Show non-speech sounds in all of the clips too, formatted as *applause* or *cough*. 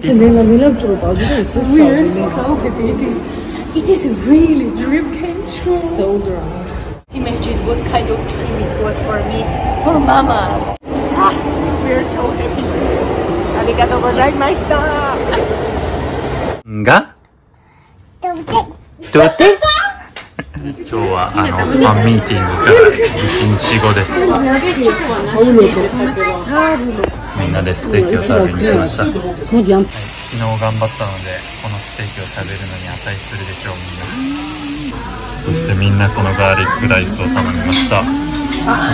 Nella nella group oggi deve essere We are so happy. It is, it is a really dream came true. so drunk. Imagine what kind of dream it was for me, for Mama. Ah, we are so happy. ありがとうございました。がどうって今日はあのファンミーティングから1日後です みんなでステーキを食べに来ました。昨日.頑張ったのでこのステーキを食べるのに値するでしょうみんな。そしてみんなこのガーリックライスを頼みました。美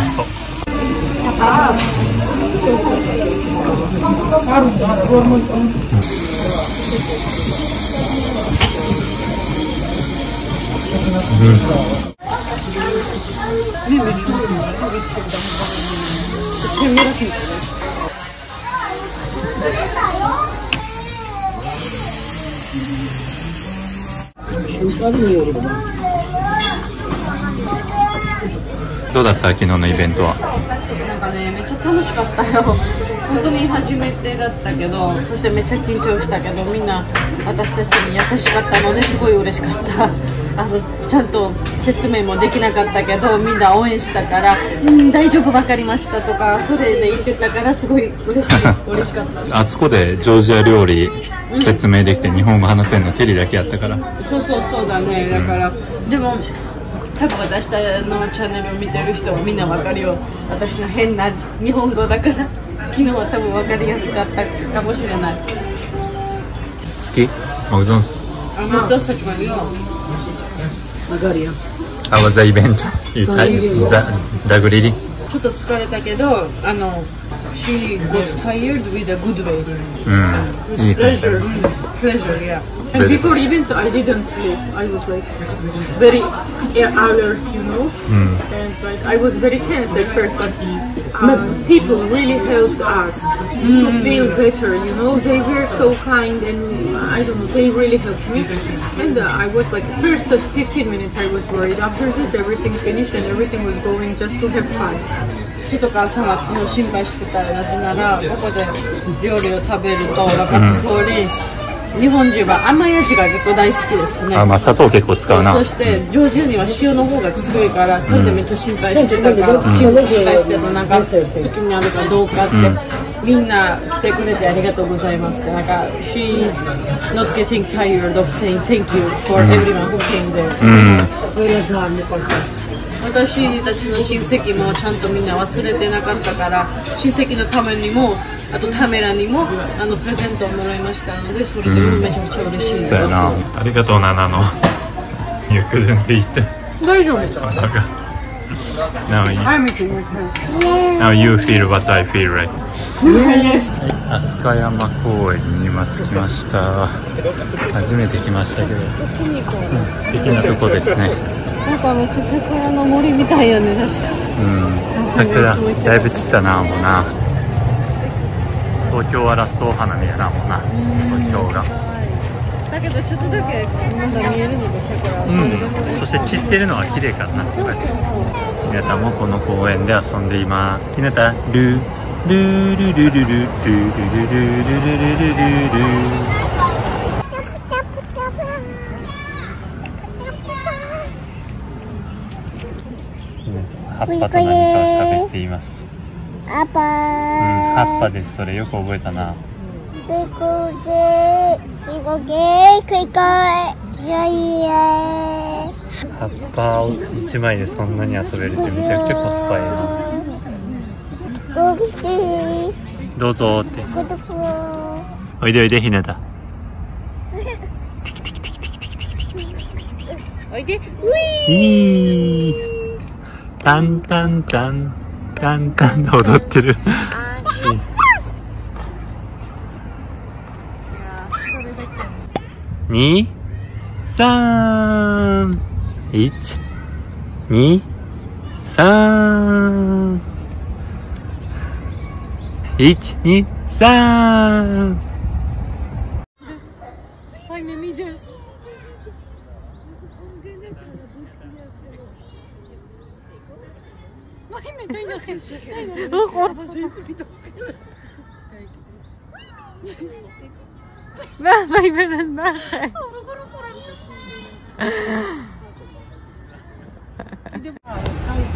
味しそうどうだった昨日のイベントは？なんかねめっちゃ楽しかったよ。*laughs* 本当に初めてだったけどそしてめっちゃ緊張したけどみんな私たちに優しかったのですごい嬉しかった。*laughs* あのちゃんと説明もできなかったけどみんな応援したから「うん大丈夫分かりました」とかそれで言ってたからすごい嬉しい嬉しかった。*laughs* あそこでジョージア料理説明できて日本語話せるのテリだけやったからそうそうそうだねだから、でも多分私のチャンネルを見てる人はみんなわかるよ私の変な日本語だから昨日は多分分かりやすかったかもしれない好き？マクドンス I'm not just such one, no. Magari. eh. How was the event? You tired? The, the grilling? ちょっと疲れたけどあの she got tired with a good way. Mm. With pleasure, pleasure, yeah. And before event, I didn't sleep. I was like very alert, you know. Mm. And like I was very tense at first, but um, people really helped us to feel better, you know. They were so kind, and I don't know, they really helped me. And uh, I was like first at 15 minutes, I was worried. After this, everything finished, and everything was going just to have fun. 日とかさんはもう心配してたなぜならここで料理を食べると分かった通り、日本人は甘い味が結構大好きですね。あまあ砂糖結構使うな。そしてジョージアには塩の方が強いからそれでめっちゃ心配してたから、心配してたなんか好きになるかどうかって、みんな来てくれてありがとうございますって。なんか She's not getting tired of saying thank you for everyone who came there、うん.私たちの親戚もちゃんとみんな忘れてなかったから親戚のためにもあとタメラにもあのプレゼントをもらいましたのでそれでもめちゃくちゃ嬉しいです、そうやな。ありがとうなナノゆっくりで言って。大丈夫ですか？まさか Now you, now you feel what I feel right? Yes. 飛鳥山公園に今着きました。初めて来ましたけど。素敵なとこですねなんかめっちゃ桜の森みたいよね確かうん桜だいぶ散ったなもうな。東京はラストお花見やなもうな。東京が。だけどちょっとだけまだ見えるので桜は。うん。そして散ってるのは綺麗からなこうやってひなたもこの公園で遊んでいます。ひなたルルルルルルルルルルルルルルル葉っぱと何かを喋っています。アパうん葉っーぱです。それよく覚えたな。クイコゲクイコゲクイコイよいえ葉っぱを一枚でそんなに遊べるってめちゃくちゃコスパいいなどうぞって。おいでおいでひなた。*laughs* おいで。タンタンタンタンタンで踊ってる。し。二三一二三一二三はい耳です Mamma, ik ben het maken.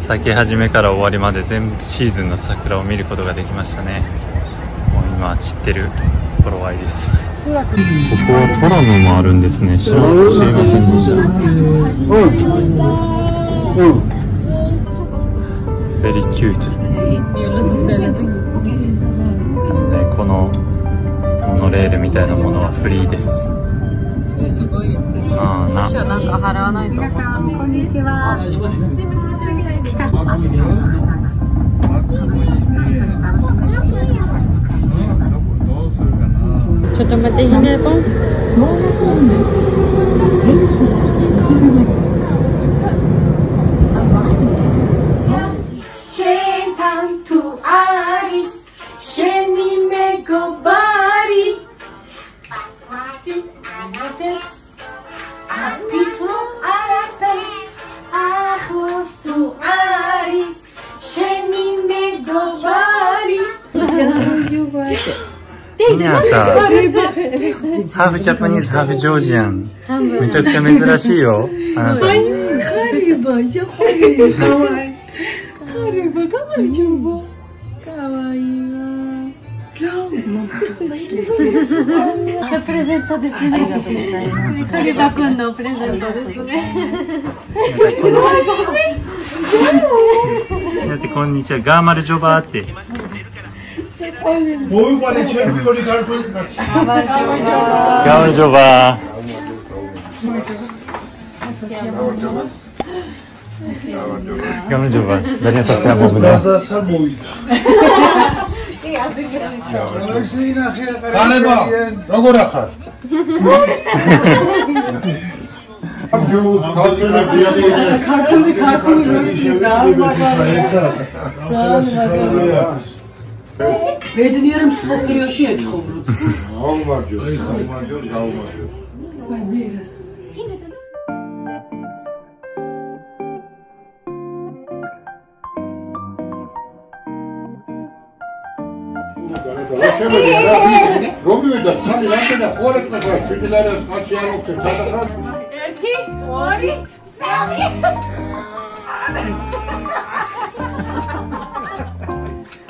咲き始めから終わりまで全シーズンの桜を見ることができましたね。もう今散ってる頃合いです。ここはトラムもあるんですね。知ら知りませんでした。うんうん It's very cute なんでこのモノレールみたいなものはフリーです。すごいよ。ああな。私はなんか払わないと。思った。ちょっと待って、ひねぽん。ハーフジャパニーズハーフジョージアンめちゃくちゃ珍しいよあなた Kariba, ya kariba, kawaii. Kariba, kawaii coba. かわいいわ。プレゼントですね。ありがとうございます。カリバくんのプレゼントですね。だってこんにちはガーマルジョバーって。მოვიყვანე ჩემი ორი ქართული კაცი. გამარჯობა. გამარჯობა. ძალიან სასიამოვნო მომენტია. სასიამოვნო. ხანება, როგორ ახარ? ქართული ქართული მუსიკა. ძალიან მაგარი. ძალიან მაგარი. Benim yarım su oturuyor şu ya kavurun. Alma diyor, alma diyor, alma diyor. Ben ne yerasın? Romeo da sami lanke da horek na kora şimdilere kaç yer oktur. Erti, ori, sami.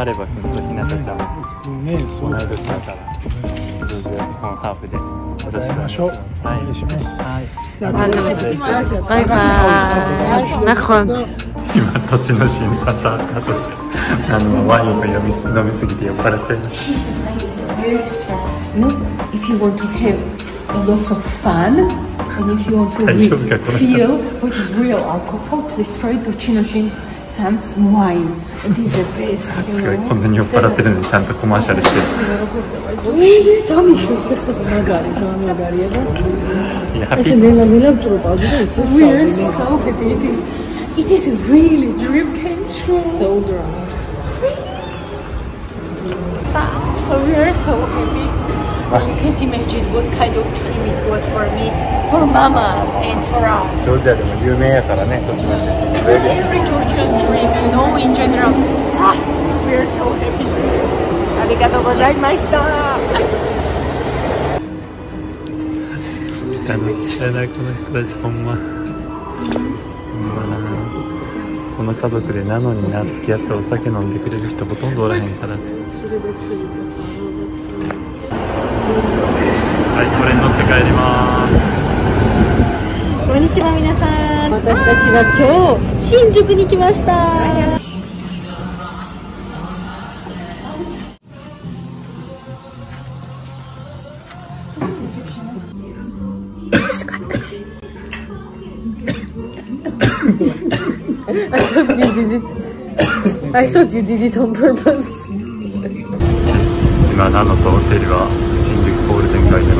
ハレバ君とひなたちゃん、うん、ね,ねそう。なんですだから、うん、ハーフで。会いましょう。はいします。はい。バイバイ,バイ,バイ。ナコン今栃ノ心さんと後であのワインを飲み,飲みすぎて酔っ払っちゃんます Lots of fun, and if you want to feel what is real alcohol, please try Tochinoshin. サンスワイン It is the best Oh my God! You're so happy. It is, it is a really dream came true. So drunk. Wow, we are so happy. You can't imagine what kind of dream it was for me, for Mama, and for us. ジョージアでも有名やからね土地の人 Because every Georgian's dream, you know, in general. Ah, we are so happy. ありがとうございました。楽しそうだこの人たちほんまほんまなこの家族でなのにな付き合ってお酒飲んでくれる人ほとんどおらへんからはいこれに乗って帰ります。こんにちは皆さん。私たちは今日新宿に来ました。今ナノとテリは新宿ゴールデン街ででい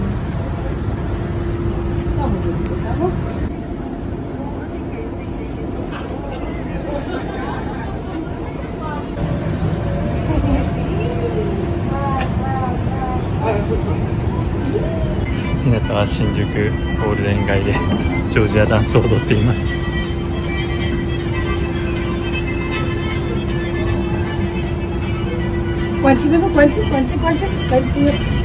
日向は新宿ゴールデン街で *laughs* ジョージアダンスを踊っています Kunci berapa? Kunci, kunci, kunci,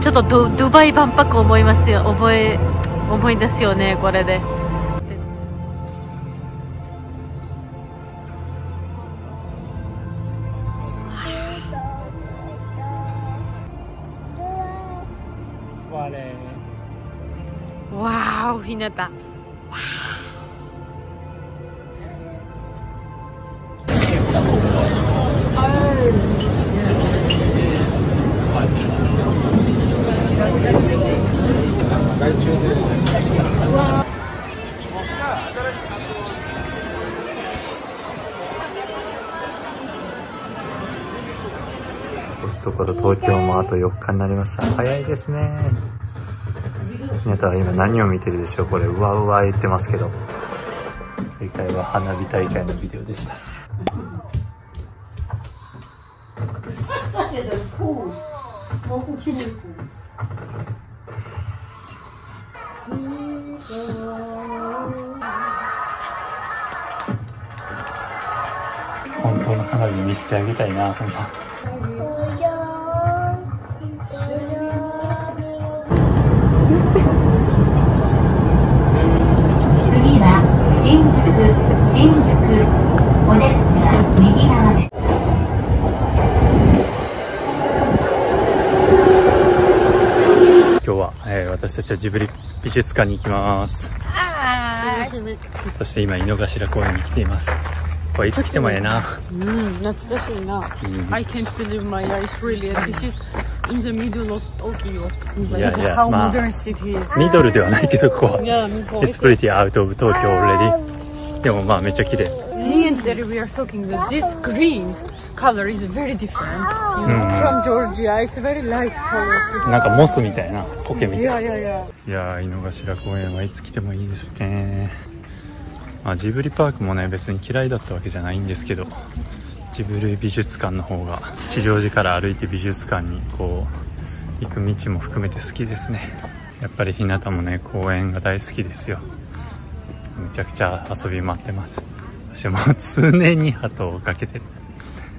ちょっとド,ドバイ万博思覚え思い出すよねこれで。わー。おひなた残すところ東京もあと4日になりました早いですね皆さん今何を見てるでしょうこれうわうわ言ってますけど。正解は花火大会のビデオでした。本当の花火見せてあげたいなほんま。今日は、私たちはジブリ美術館に行きます。そして今井の頭公園に来ています、ミドルではないけどここはでもまあめっちゃ綺麗 Me and Daddy, we are talking that this green color is very different. You know, from Georgia, it's very light color. なんかモスみたいな苔みたい Yeah, yeah, yeah. いやー井の頭公園はいつ来てもいいですねまあジブリパークもね別に嫌いだったわけじゃないんですけどジブリ美術館の方が吉祥寺から歩いて美術館にこう行く道も含めて好きですねやっぱり日向もね公園が大好きですよめちゃくちゃ遊び回ってます。そしてもう常に鳩を追っかけてる。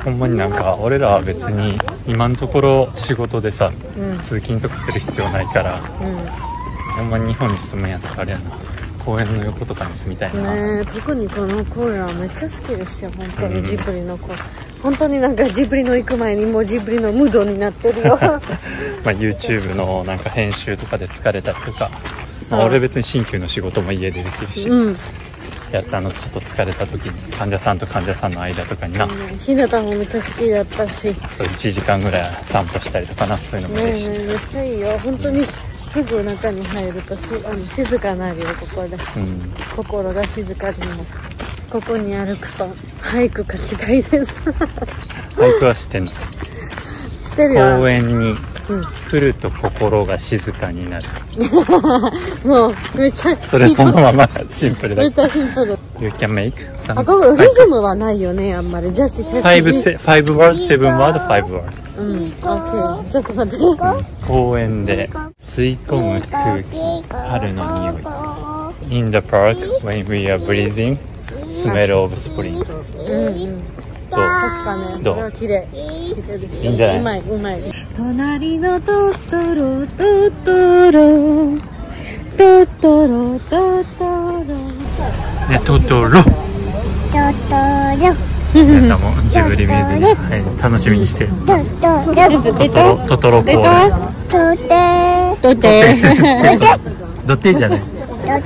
ほんまになんか俺らは別に今のところ仕事でさ、通勤とかする必要ないから、ほんまに日本に住むんやったらあれやな。公園の横とかに住みたいな、ねえ特にこの公園はめっちゃ好きですよ本当うん。にジブリの子本当になんかジブリの行く前にもうジブリのムードになってるよ。*laughs* まあ、YouTube のなんか編集とかで疲れたりとか、そう。まあ、俺別に新旧の仕事も家でできるし、うん。やったあのちょっと疲れた時に患者さんと患者さんの間とかにな、ひなたもめっちゃ好きだったし。ねそう1時間ぐらい散歩したりとかなそういうのもいいし、えねえめっちゃいいよ。本当にすぐ中に入るとしあの静かなるよここで。うん、心が静かになる。ここに歩くと俳句書きたいです。*laughs* 俳句はしてんの公園に降ると心が静かになる。*laughs* それそのままシンプルだ。めっちリズムはないよねあんまり。Just test 5, 5 words 7 words 5 words. うん OK ちょっと待って。公園で吸い込む空気春の匂い。In the park when we are breathing smell of spring. うんうん。と確かね、どう？それは綺麗。綺麗ですよ。いいんじゃない？うまい、うまい。隣のトトロ、トトロ、トトロ、トトロ。ねトトロ。トトロ。皆さんもジブリ見ずに、はい、楽しみにしてます。トトロ。トトロトトロ公園トテトテ。ドテじゃないトト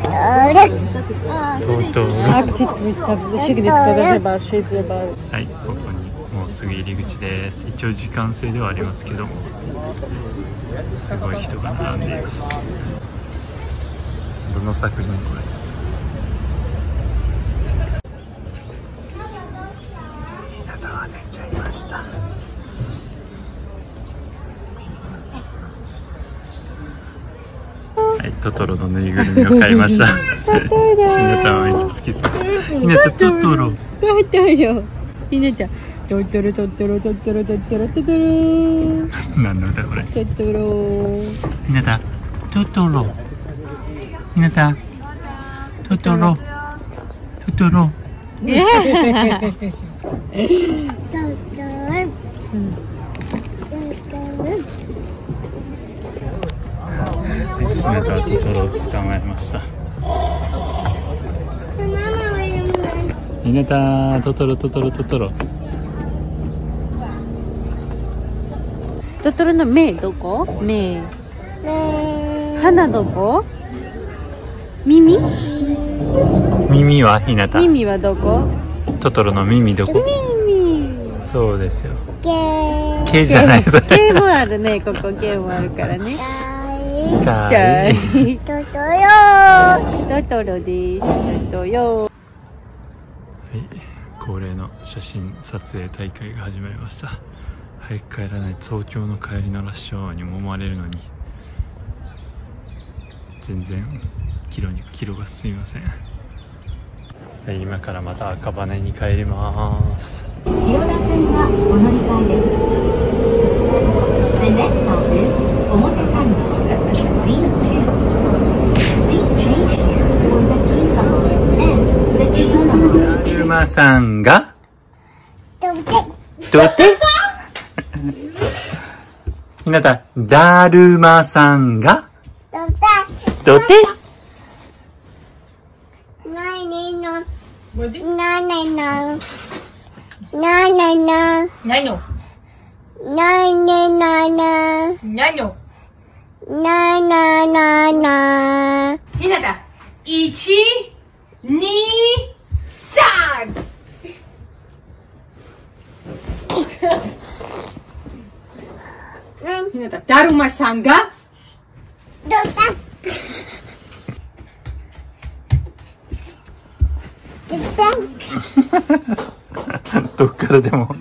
トトロ Aktiv wystaw, signet chyba, siedzę bar. はいここにもうすぐ入り口です一応時間制ではありますけどすごい人が並んでいますどの作品これトトロのぬいぐるみを買いました。ひなたはめっちゃ好きそうひなたトトロ。トトロ。ひなちゃん。トトロ、トトロ、トトロ、トトロ、トトロ。何の歌これ？トトロ。ひなた。トトロ。ひなた。トトロ。トトロ。ひなトトロを捕まえました。ひなたトトロトトロトトロ。トトロの目どこ？目。鼻どこ？耳？耳はひなた。耳はどこ？トトロの耳どこ？耳。そうですよ。ゲ毛じゃないそれ。毛もあるね、ここ。毛もあるからね。い。トトロトトロです。トトロ。はい、恒例の写真撮影大会が始まりました早く帰らないと東京の帰りのラッシュアワーにも思われるのに全然キロにキロが進みませんはい今からまた赤羽に帰ります千代田線がお乗り換えですさんが？どてひなただるまさんが？トどてテないないない。ねの。Nano, ないねなな nano. なななな Hinata. Ichi, ni, san. Hinata. Daruma sanga. トテトテどっからでも